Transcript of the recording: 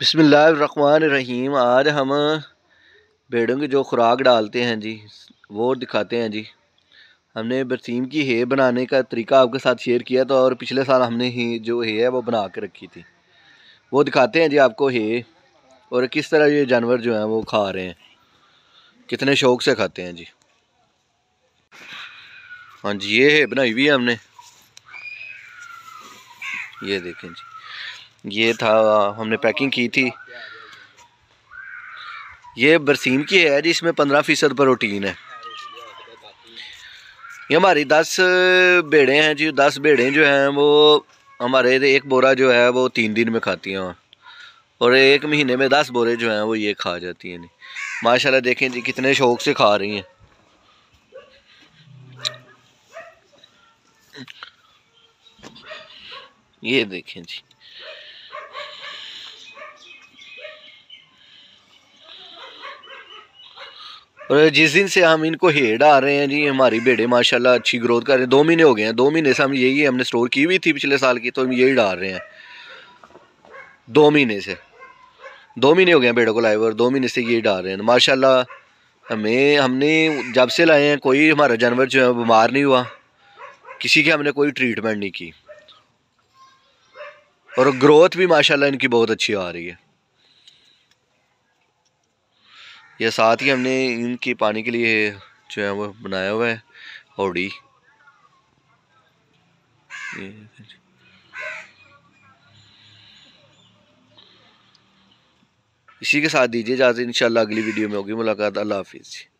बिसमीम आज हम भेड़ों की जो खुराक डालते हैं जी, वो दिखाते हैं जी। हमने बरसीम की हे बनाने का तरीका आपके साथ शेयर किया था और पिछले साल हमने ही जो हे है वो बना के रखी थी। वो दिखाते हैं जी आपको हे और किस तरह ये जानवर जो हैं वो खा रहे हैं। कितने शौक से खाते हैं जी। हाँ जी, ये है बनाई हुई है हमने। ये देखें जी। ये था, हमने पैकिंग की थी। ये बरसीम की है जिसमें पंद्रह फ़ीसद प्रोटीन है। ये हमारी दस बेड़े हैं जी, दस बेड़े जो हैं, वो हमारे एक बोरा जो है, वो तीन दिन में खाती हैं। और एक महीने में दस बोरे जो हैं, वो ये खा जाती हैं माशाल्लाह देखें जी, कितने शौक से खा रही हैं। ये देखें जी। और जिस दिन से हम इनको हेड आ रहे हैं जी, हमारी भेड़े माशाल्लाह अच्छी ग्रोथ कर रहे हैं। दो महीने हो गए हैं। दो महीने से हम यही हमने स्टोर की हुई थी पिछले साल की तो हम यही डाल रहे हैं। दो महीने से। दो महीने हो गए हैं भेड़ों को लाए और दो महीने से यही डाल रहे हैं। माशाल्लाह, हमें, हमने जब से लाए हैं, कोई हमारा जानवर जो है बीमार नहीं हुआ। किसी की हमने कोई ट्रीटमेंट नहीं की। और ग्रोथ भी माशाल्लाह इनकी बहुत अच्छी आ रही है। ये साथ ही हमने इनके पानी के लिए जो है वो बनाया हुआ है ओडी इसी के साथ दीजिए इजाज़त, इंशाल्लाह अगली वीडियो में होगी मुलाकात। अल्लाह हाफिज़।